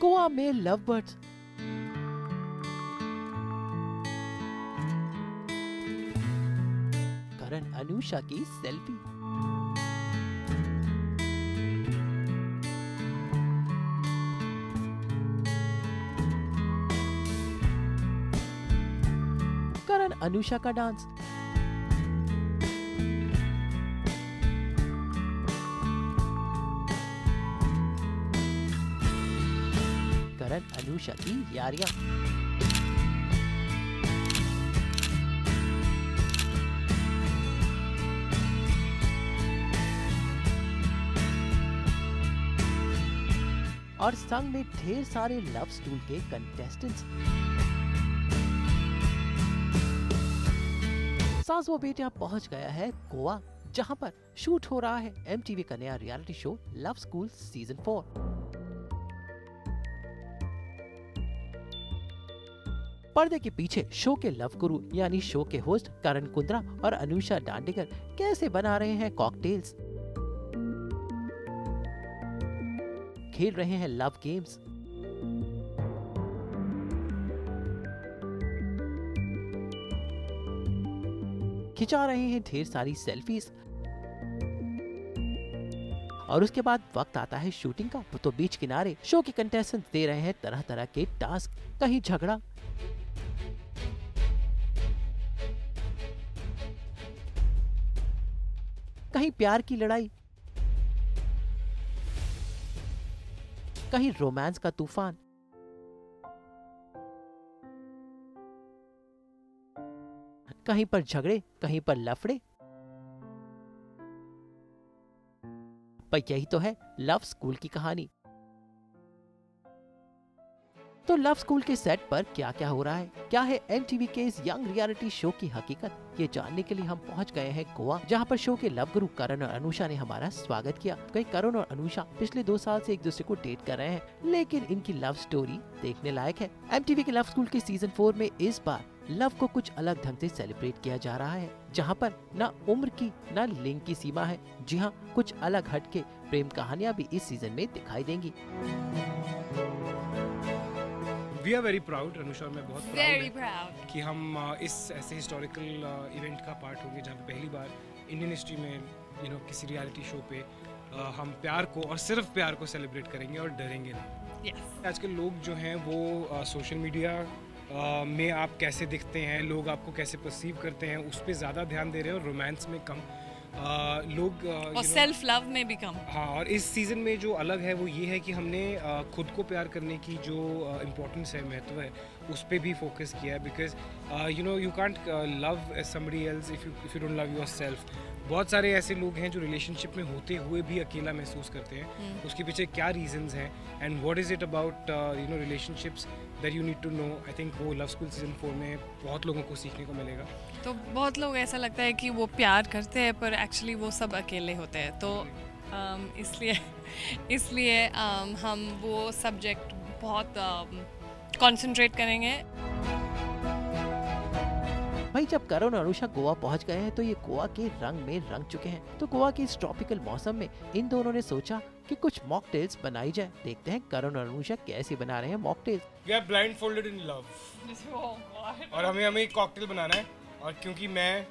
गोवा में love birds करण अनुषा की selfie करण अनुषा का डांस अनुषा की यारियाँ। और संग में ढेर सारे लव स्टूल के कंटेस्टेंट्स सास वो बेटिया पहुँच गया है गोवा, जहाँ पर शूट हो रहा है एमटीवी का नया reality show love school season four पर्दे के पीछे शो के लव गुरु यानी शो के होस्ट करण कुंद्रा और अनुषा डांडेकर कैसे बना रहे हैं कॉकटेल्स खेल रहे हैं लव गेम्स खिंचा रहे हैं ढेर सारी सेल्फीज और उसके बाद वक्त आता है शूटिंग का तो बीच किनारे शो के कंटेस्टेंट दे रहे हैं तरह तरह के टास्क कहीं झगड़ा. कहीं प्यार की लड़ाई। कहीं रोमांस का तूफ़ान। कहीं पर झगड़े, कहीं पर लफड़े। पर यही तो है लव स्कूल की कहानी। तो लव स्कूल के सेट पर क्या क्या हो रहा है? क्या है एमटीवी के इस यंग रियलिटी शो की हकीकत? ये जानने के लिए हम पहुँच गए हैं गोवा, जहाँ पर शो के लव गुरु करण और अनुषा ने हमारा स्वागत किया। कई करण और अनुषा पिछले दो साल से एक दूसरे को डेट कर रहे हैं, लेकिन इनकी लव स्टोरी देखने लायक है। एमटीवी के लव स्कूल के सीज़न फोर में इस बार लव को कुछ अलग ढंग से सेलिब्रेट किया जा रहा है, जहाँ पर न उम्र की, न लिंग की सीमा है। जी हाँ कुछ अलग हट के प्रेम कहानियाँ भी इस सीज़न में दिखाई देंगी। We are very proud Anusha और मैं बहुत Very प्राउड कि हम uh, इस ऐसे हिस्टोरिकल इवेंट का पार्ट होंगे जहाँ पे पहली बार इंडियन हिस्ट्री में यू नो किसी रियलिटी शो पे uh, हम प्यार को और सिर्फ़ प्यार को सेलिब्रेट करेंगे और डरेंगे नहीं Yes. आजकल लोग जो हैं वो सोशल मीडिया में आप कैसे दिखते हैं लोग आपको कैसे परसीव करते हैं उस पर ज़्यादा ध्यान दे रहे हैं और रोमांस में कम uh, लोग और सेल्फ लव में भी कम। हाँ और इस सीज़न में जो अलग है वो ये है कि हमने खुद को प्यार करने की जो इम्पोर्टेंस है महत्व है उस पर भी फोकस किया है because you know you can't love somebody else if you if you don't love yourself बहुत सारे ऐसे लोग हैं जो रिलेशनशिप में होते हुए भी अकेला महसूस करते हैं। उसके पीछे क्या रीजंस हैं? And what is it about you know relationships that you need to know I think वो लव स्कूल सीज़न फोर में बहुत लोगों को सीखने को मिलेगा। तो बहुत लोग ऐसा लगता है कि वो प्यार करते हैं पर एक्चुअली वो सब अकेले होते हैं। तो um, इसलिए इसलिए um, हम वो सब्जेक्ट बहुत कंसंट्रेट करेंगे। भाई जब करण और अनुषा गोवा पहुँच गए हैं तो ये गोवा के रंग में रंग चुके हैं। तो गोवा के इस ट्रॉपिकल मौसम में इन दोनों ने सोचा कि कुछ मॉकटेल्स बनाई जाए। देखते हैं करण और अनुषा कैसे बना रहे हैं mocktails we are blindfolded in love और हमें हमें एक कॉकटेल बनाना है। और क्योंकि मैं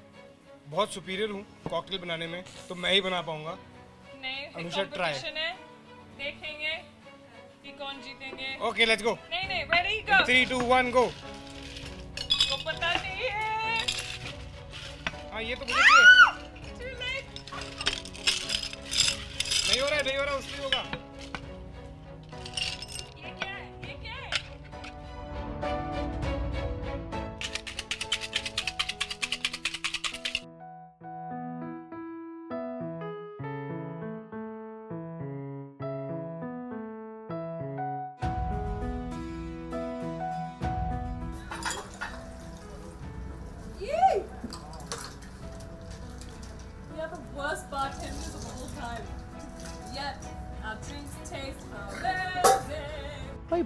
बहुत सुपीरियर हूँ कॉकटेल बनाने में तो मैं ही बना पाऊँगा। अनुषा, try. देखेंगे कि कौन जीतेंगे। ओके लेट्स गो नहीं नहीं ready go three two one go हाँ ये तो मुझे चाहिए। नहीं हो रहा है नहीं हो रहा है उसकी होगा।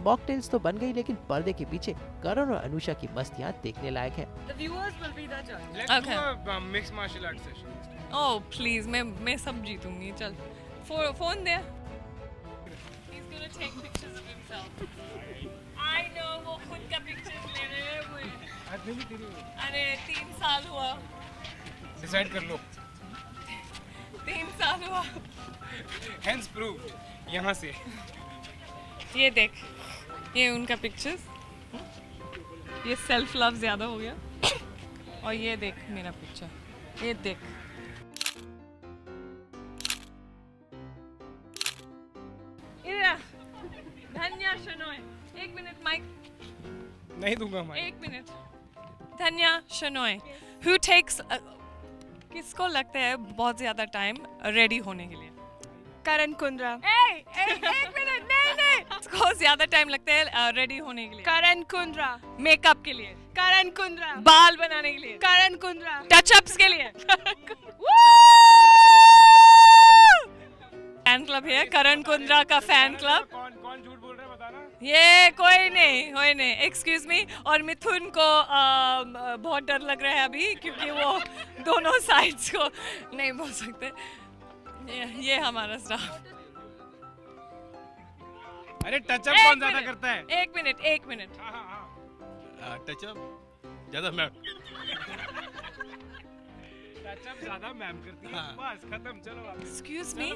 मॉकटेल्स तो बन गई लेकिन पर्दे के पीछे करण और अनुषा की मस्तियाँ देखने लायक है। अ सेशन Oh, please, मैं मैं सब जीतूँगी चल। फ़ोन दे। अरे तीन साल हुआ। डिसाइड कर लो। तीन साल हुआ। हैंड्स प्रूव्ड यहाँ से। ये देख ये उनका पिक्चर्स ये सेल्फ लव ज़्यादा हो गया। और ये देख मेरा पिक्चर ये देख। धन्या शनोय एक मिनट माइक नहीं दूँगा मैं एक मिनट। धन्या शनोय हु। टेक्स किसको लगता है बहुत ज़्यादा टाइम रेडी होने के लिए? करण कुंद्रा। ए, ए, एक मिनट। इसको ज़्यादा टाइम लगता है रेडी होने के लिए। करण कुंद्रा मेकअप के लिए। करण कुंद्रा बाल बनाने के लिए। करण कुंद्रा टचअप्स के लिए। फ़ैन क्लब है करण कुंद्रा का फ़ैन क्लब कौन कौन झूठ बोल रहा है बताना। ये कोई नहीं कोई नहीं। एक्सक्यूज मी और मिथुन को अम, बहुत डर लग रहा है अभी क्योंकि वो दोनों साइड्स को नहीं बोल सकते। ये, ये हमारा स्टाफ अरे टचअप कौन ज़्यादा करता है? एक मिनट एक मिनट। हाँ हाँ हाँ। टचअप ज़्यादा मैम टचअप ज़्यादा मैम करती है। हाँ। बस खत्म चलो एक्सक्यूज मी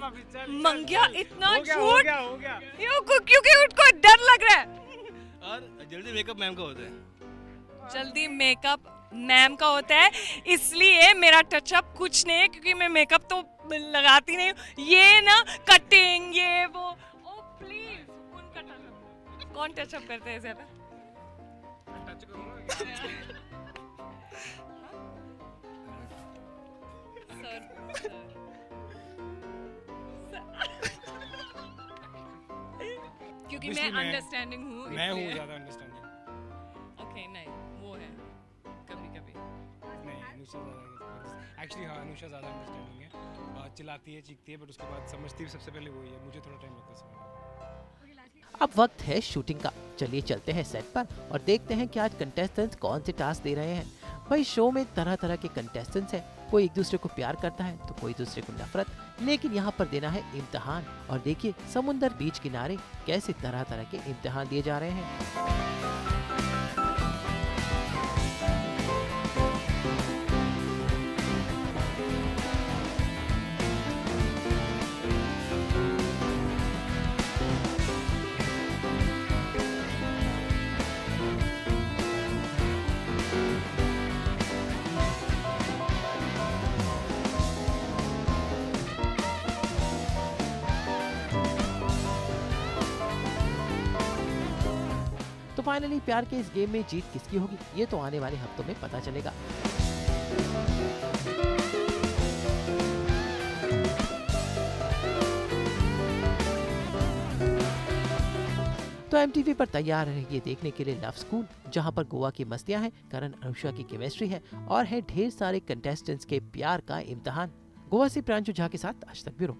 मंग्या। इतना हो गया, हो गया हो गया। क्यों क्योंकि उनको डर लग रहा है। और जल्दी मेकअप मैम का होता है। जल्दी मेकअप मैम का होता है। इसलिए मेरा टचअप कुछ नहीं है क्योंकि मैं मेकअप तो लगाती नहीं हूँ। ये ना कटिंग ये वो। कौन टचअप करते हैं ज़्यादा? क्योंकि मैं अंडरस्टैंडिंग हूँ मैं हूँ ज़्यादा अंडरस्टैंडिंग ओके नहीं वो है कभी कभी। नहीं अनुषा ज़्यादा एक्चुअली हाँ अनुषा ज़्यादा अंडरस्टैंडिंग है। चिल्लाती है चीखती है बट उसके बाद समझती भी सबसे पहले वही है मुझे थोड़ा टाइम लगता है। अब वक्त है शूटिंग का। चलिए चलते हैं सेट पर और देखते हैं कि आज कंटेस्टेंट्स कौन से टास्क दे रहे हैं। भाई शो में तरह तरह के कंटेस्टेंट्स हैं। कोई एक दूसरे को प्यार करता है तो कोई दूसरे को नफरत। लेकिन यहाँ पर देना है इम्तिहान। और देखिए समुन्दर बीच किनारे कैसे तरह तरह के इम्तहान दिए जा रहे हैं। फाइनली प्यार के इस गेम में जीत किसकी होगी, ये तो आने वाले हफ्तों में पता चलेगा। तो एम पर तैयार है ये देखने के लिए लव स्कूल, जहाँ पर गोवा की मस्तियाँ हैं, करण अनुषा की केमिस्ट्री है, और है ढेर सारे कंटेस्टेंट्स के प्यार का इम्तिहान। गोवा से प्रांशु झा के साथ आज तक ब्यूरो।